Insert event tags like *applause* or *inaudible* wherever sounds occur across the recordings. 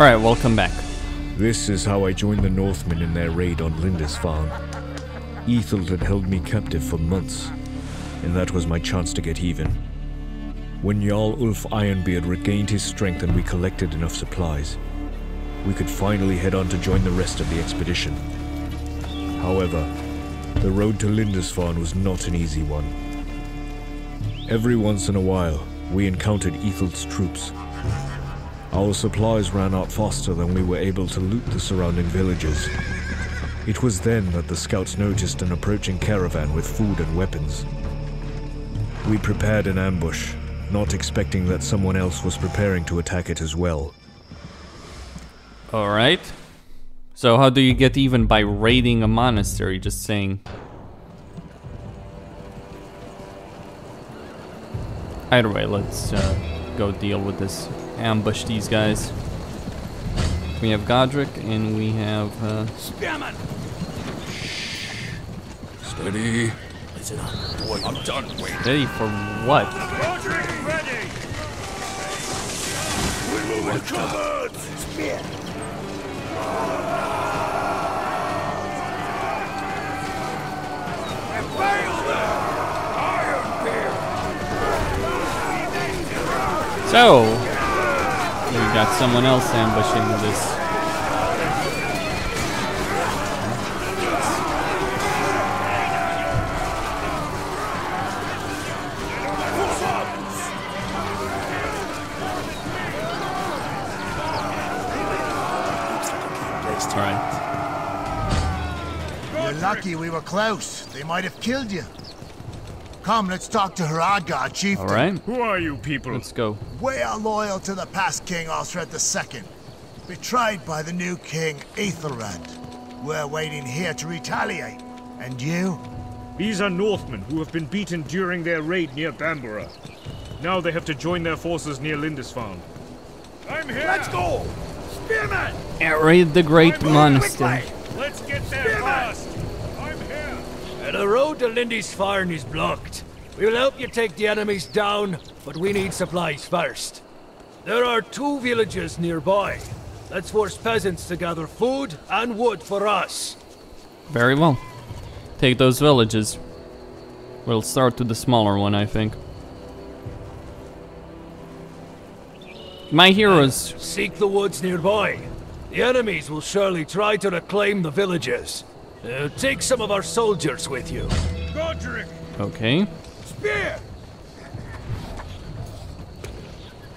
Alright, welcome back. This is how I joined the Northmen in their raid on Lindisfarne. Ethel had held me captive for months, and that was my chance to get even. When Jarl Ulf Ironbeard regained his strength and we collected enough supplies, we could finally head on to join the rest of the expedition. However, the road to Lindisfarne was not an easy one. Every once in a while, we encountered Ethel's troops. Our supplies ran out faster than we were able to loot the surrounding villages. It was then that the scouts noticed an approaching caravan with food and weapons. We prepared an ambush, not expecting that someone else was preparing to attack it as well. Alright. So how do you get even by raiding a monastery? Just saying. Either way, let's uh, go deal with this. Ambush these guys. We have Godric and we have uh, Spearman! Steady. Listen up. Boy, I'm done waiting. ready for what? Roderick ready! We're moving covered! Spear! And fail there! Iron Bear! So, we got someone else ambushing this. Alright. You're lucky we were close. They might have killed you. Come, let's talk to Hradgar, chief. Alright, Who are you people? let's go. We are loyal to the past king Osred II, betrayed by the new king Ethelred. We're waiting here to retaliate. And you? These are Northmen who have been beaten during their raid near Bamborough. Now they have to join their forces near Lindisfarne. I'm here! Let's go! Spearman! Raid the Great I'm Monastery. Let's get there Spearman! fast! I'm here! The road to Lindisfarne is blocked. We will help you take the enemies down, but we need supplies first. There are two villages nearby. Let's force peasants to gather food and wood for us. Very well. Take those villages. We'll start with the smaller one, I think. My heroes. Seek the woods nearby. The enemies will surely try to reclaim the villages. Uh, take some of our soldiers with you. Godric! Okay. Spear!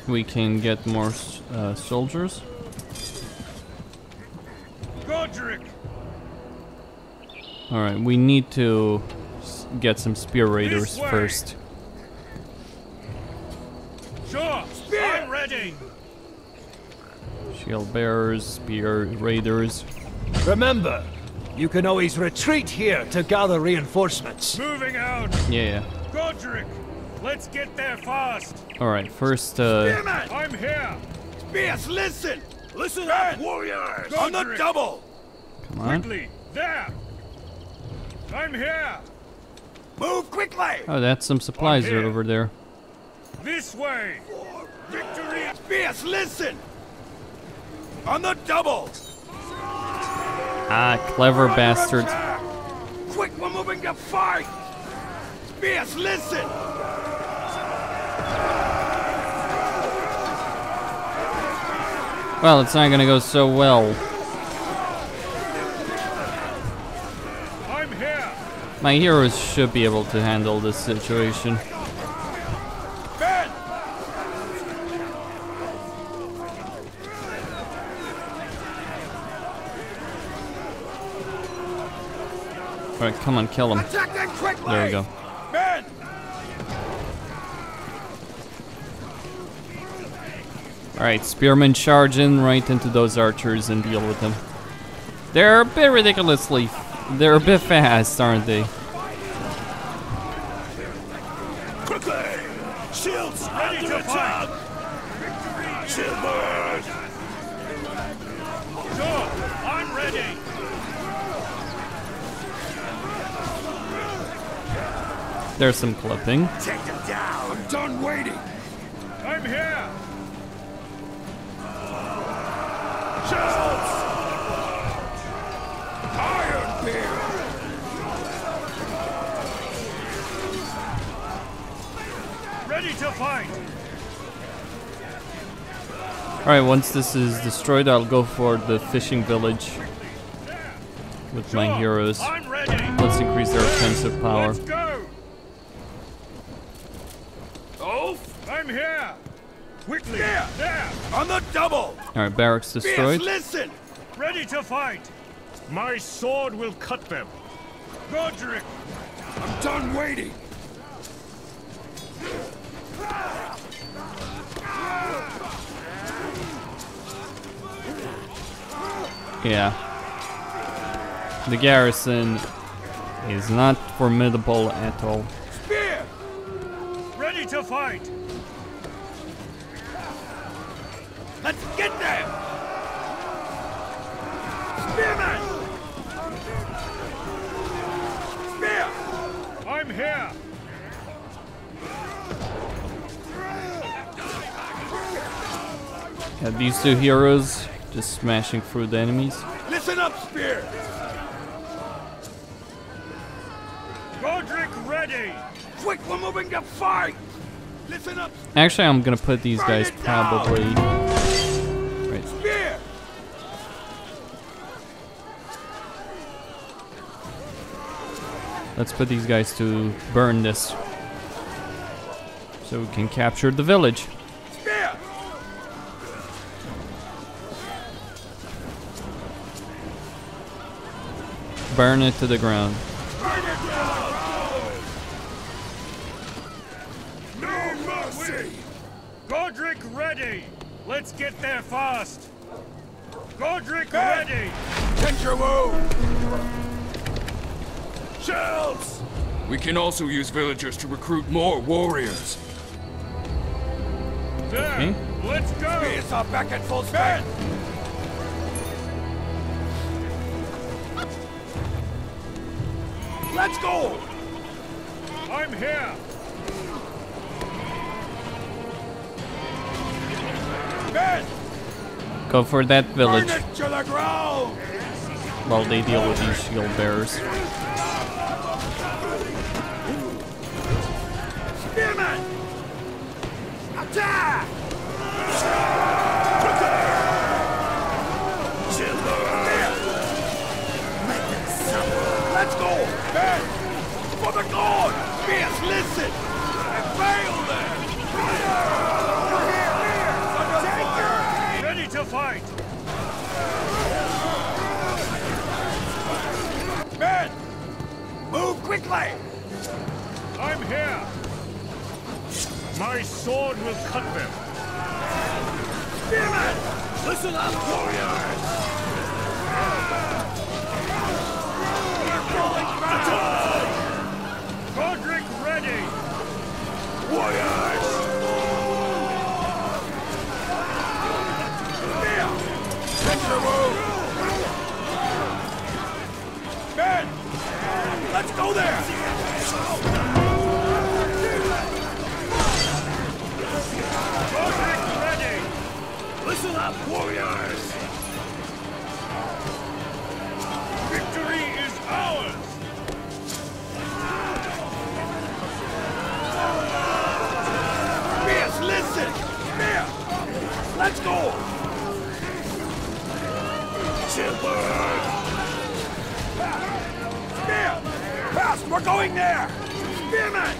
We can get more uh, soldiers. Godric! Alright, we need to get some spear raiders first. Sure! I'm ready! Shield bearers, spear raiders. Remember, you can always retreat here to gather reinforcements. Moving out! Yeah, Godric! Let's get there fast! Alright, first, uh, Spearman! I'm here! Spears, listen! Listen up, warriors! On the double! come on. Quickly! There! I'm here! Move quickly! Oh, that's some supplies here. over there. This way! Victory! Spears, listen! On the double! Ah, clever bastards. Quick, we're moving to fight! Listen! Well, it's not gonna go so well. I'm here! My heroes should be able to handle this situation. Ben! Alright, come on, kill them. Attack them quickly! There we go. Alright, spearmen charge in right into those archers and deal with them. They're a bit ridiculously. They're a bit fast, aren't they? Quickly! Shields Ready to attack! Shield Sure! I'm ready! There's some clipping. Ready to fight! Alright, once this is destroyed, I'll go for the fishing village with my heroes. Let's increase their offensive power. Let's go! Ulf! I'm here! Quickly! Yeah. There! On the double! Alright, barracks destroyed. listen! Ready to fight! My sword will cut them! Godric! I'm done waiting! Yeah. The garrison is not formidable at all. Spear! Ready to fight! Let's get them! Spearman! Spear! I'm here! Yeah, these two heroes just smashing through the enemies. Listen up, Spear! Godric ready! Quick, we're moving to fight! Listen up, Actually, I'm gonna put these guys probably. Right. Spear! Let's put these guys to burn this. So we can capture the village. Burn it to the ground. Burn it down! No mercy! Godric ready! Let's get there fast! Godric ready! Tend your wound! Shells! We can also use villagers to recruit more warriors. There! Okay. Let's go! Spears are back at full speed! Let's go! I'm here! Ben! Go for that village it to while they deal with these shield bearers. Attack! Let's go! For the god! Listen! I failed! Take Ready to fight! Move quickly! I'm here! My sword will cut them! Spearman! Listen up, warriors! Godric ready! Warriors! Ben! Let's go there! Going there! Spearman!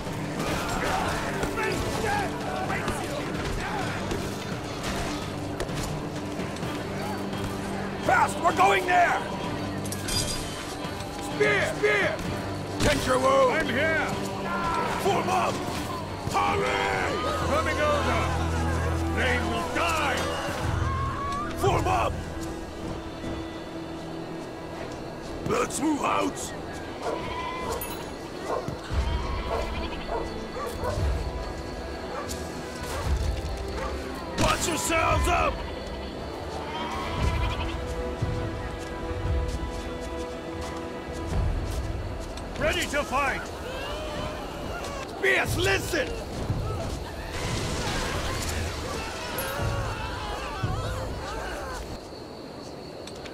Fast, we're going there! Spear! Spear! Tend your wound! I'm here! Form up! Hurry! Coming over! They will die! Form up! Let's move out! Yourselves up! Ready to fight! Spears, listen!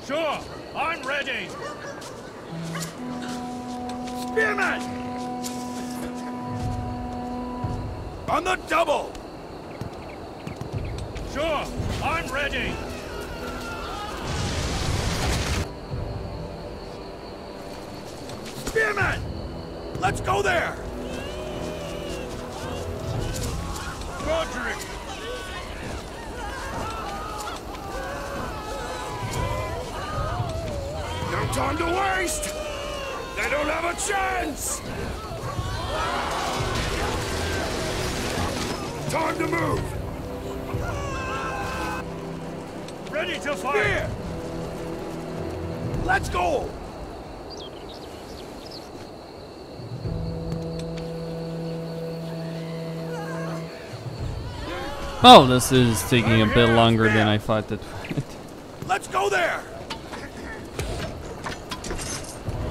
Sure, I'm ready. Spearman! On the double! Sure, I'm ready. Spearman! Let's go there! Godric! No time to waste! They don't have a chance! Time to move! Ready to fire! Here! Let's go! Oh, this is taking a bit longer than I thought that *laughs* would. Let's go there!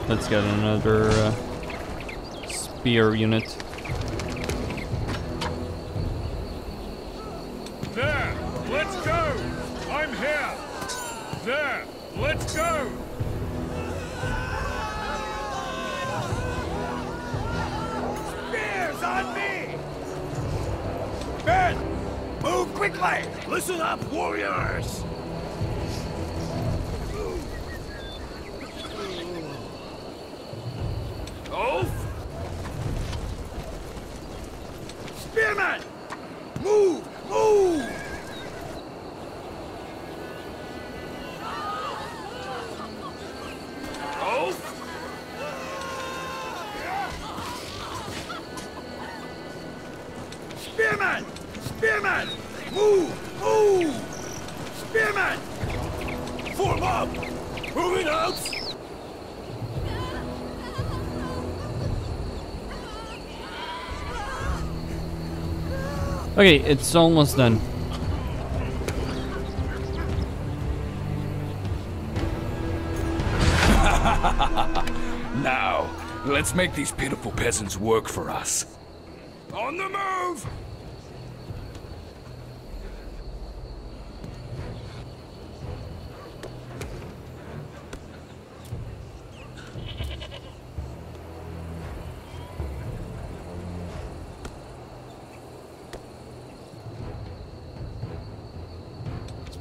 Let's get another uh, spear unit. There! Let's go! I'm here! There! Let's go! Spears on me! Ben! Move quickly! Listen up, warriors! Oath! Spearman! Spearman! Spearman! Move! Move! Spearman! Form up! Moving out! Okay, it's almost done. *laughs* Now, let's make these pitiful peasants work for us. On the move!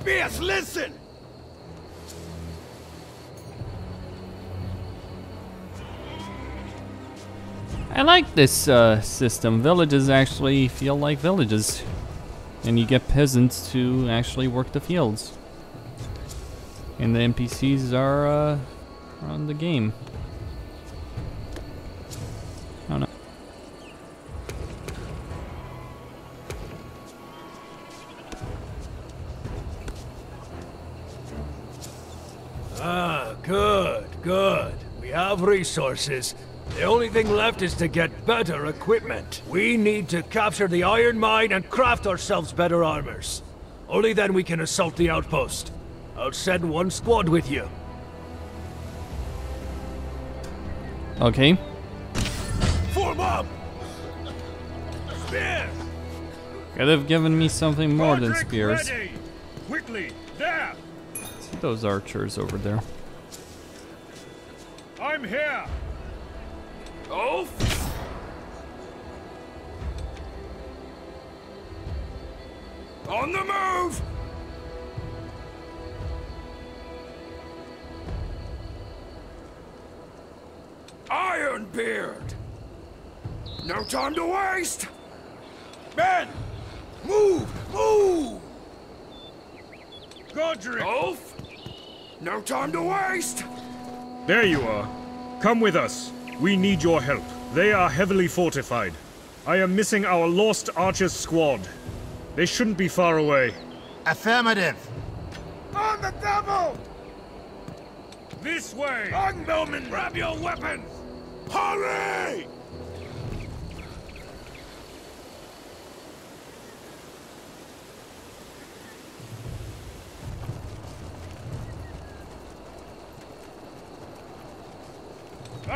Listen! I like this uh, system. Villages actually feel like villages. And you get peasants to actually work the fields. And the NPCs are, uh, on the game. Resources. The only thing left is to get better equipment. We need to capture the iron mine and craft ourselves better armors. Only then we can assault the outpost. I'll send one squad with you. Okay. Form up! Spears! Could have given me something more than spears. Ready. Quickly! There! See those archers over there. I'm here! Oath! On the move! Ironbeard! No time to waste! Men! Move! Move! Godric! Oath! No time to waste! There you are. Come with us. We need your help. They are heavily fortified. I am missing our lost archers squad. They shouldn't be far away. Affirmative. On the double! This way! Ungnomen, grab your weapons! Hurry!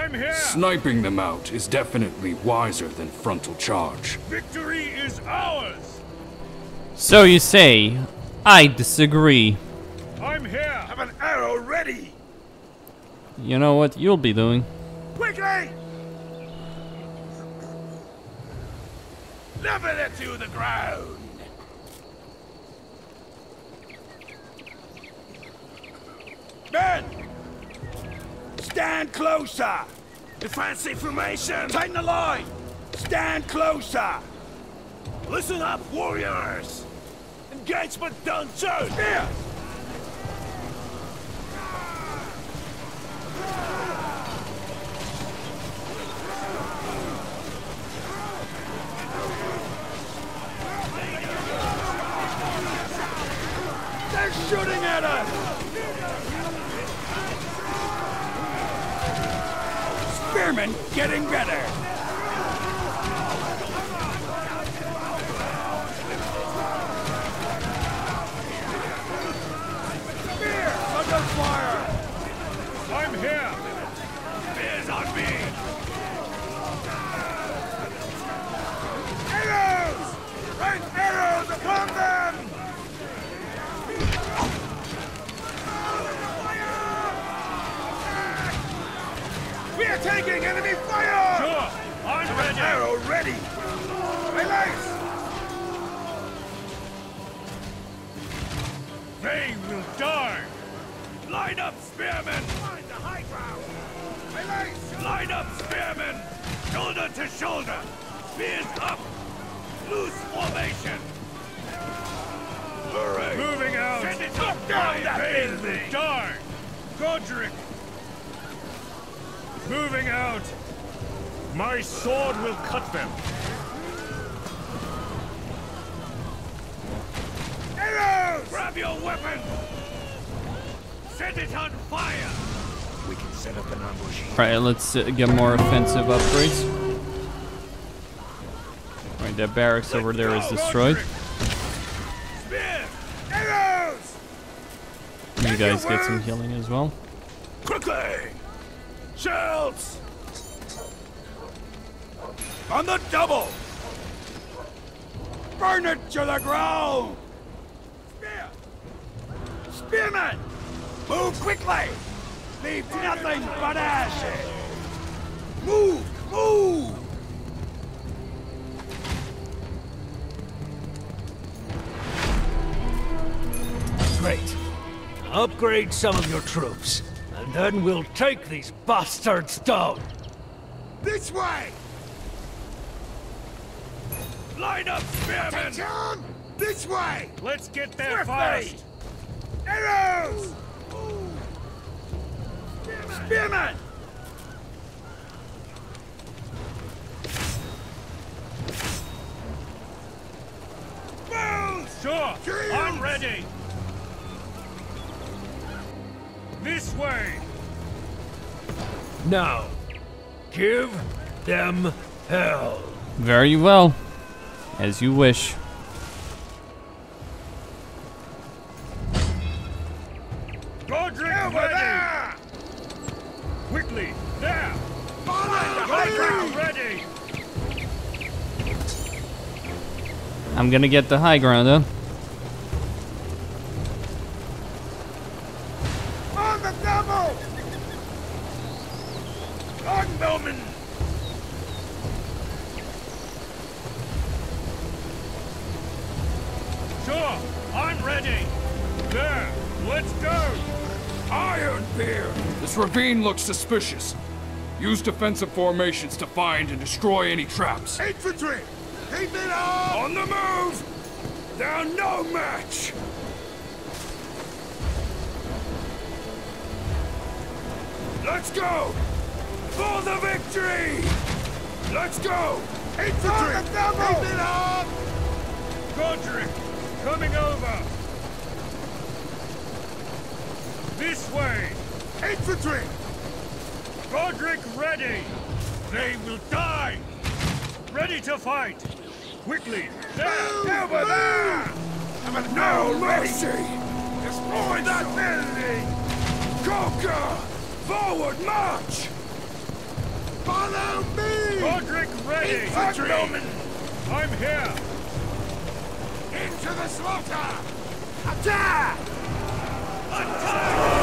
I'm here! Sniping them out is definitely wiser than frontal charge. Victory is ours! So you say, I disagree. I'm here! Have an arrow ready! You know what you'll be doing? Quickly! Level it to the ground! Men! Stand closer! Defensive formation! Tighten the line! Stand closer! Listen up, warriors! Engagement done soon! Here! Are taking enemy fire! Sure! I'm ready! Arrow ready! Relax! They will die! Line up, spearmen! Find the high ground! Relax! Line up, spearmen! Shoulder to shoulder! Spears up! Loose formation! Hurry! Moving out! Send it up down that They will building! die! Godric! Moving out! My sword will cut them! Arrows! Grab your weapon! Set it on fire! We can set up an ambush here. Alright, let's uh, get more offensive upgrades. Alright, that barracks over there is destroyed. Spear! Arrows! You guys get some healing as well. Quickly! Shells! On the double! Burn it to the ground! Spear! Spearman! Move quickly! Leave nothing but ashes! Move! Move! Great. Upgrade some of your troops, and then we'll take these bastards down. This way! Line up, spearmen! Down! This way! Let's get there Swiftly! fast! Arrows! Spearmen! Move! Sure! Shields! I'm ready! This way! Now, give them hell. Very well. As you wish. Godric Over ready! there! Quickly! There! Follow the high ground! Ready! I'm gonna get the high ground, huh? Ravine looks suspicious. Use defensive formations to find and destroy any traps. Infantry! Keep it up! On the move! They're no match! Let's go! For the victory! Let's go! Infantry! Keep it up! Godric! Coming over! This way! Infantry! Godric ready! They will die! Ready to fight! Quickly! There! Over there! No mercy! Destroy that building! Conquer! Forward march! Follow me! Godric ready! Infantry! I'm here! Into the slaughter! Attack! Attack!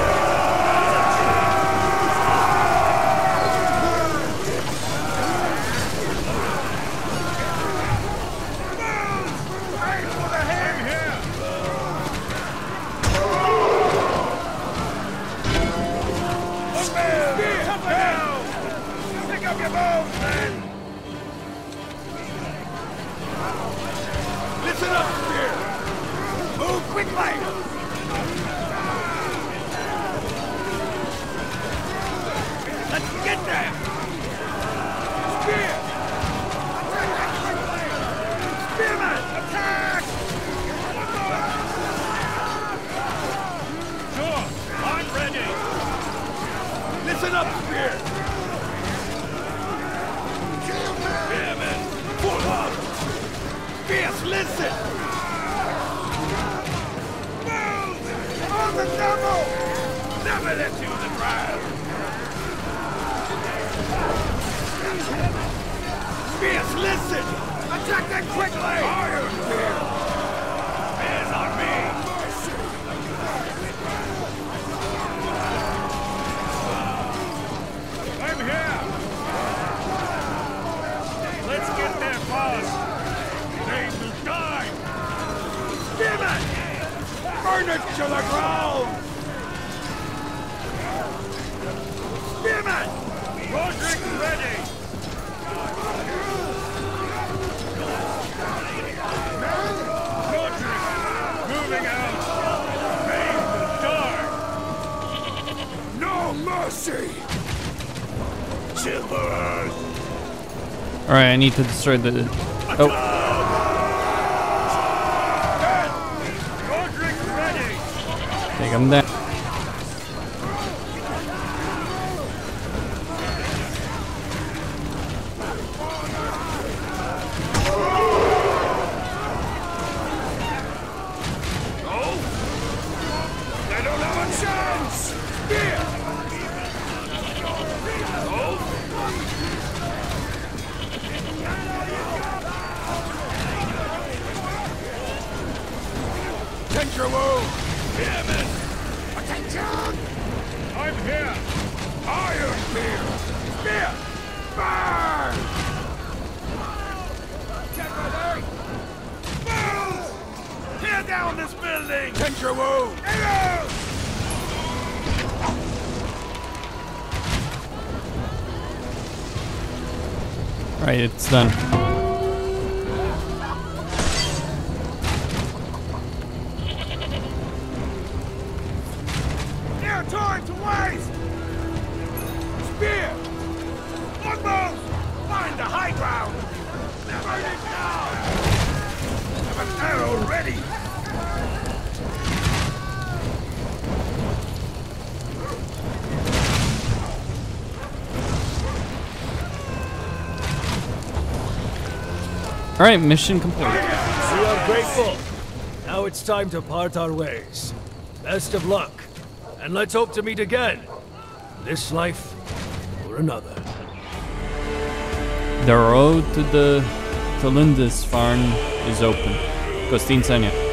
Listen up, Spear! Spearmen! Pull up! Fierce, listen! Move! On the double! Never let you the ground! Fierce, listen! Attack them quickly! Iron Spear! To the ground! Spearmen! Roderick ready! Roderick! Moving out! They will! No mercy! Alright, I need to destroy the... Oh, Roderick ready! take Your wound! Arrows! Alright, it's done. Torn to waste! Spear! Longbows! Find the high ground! Burn it down! Have an arrow ready! Alright, mission complete. We are grateful. Now it's time to part our ways. Best of luck. And let's hope to meet again. This life or another. The road to the to Lindisfarne is open. Costin Sanya.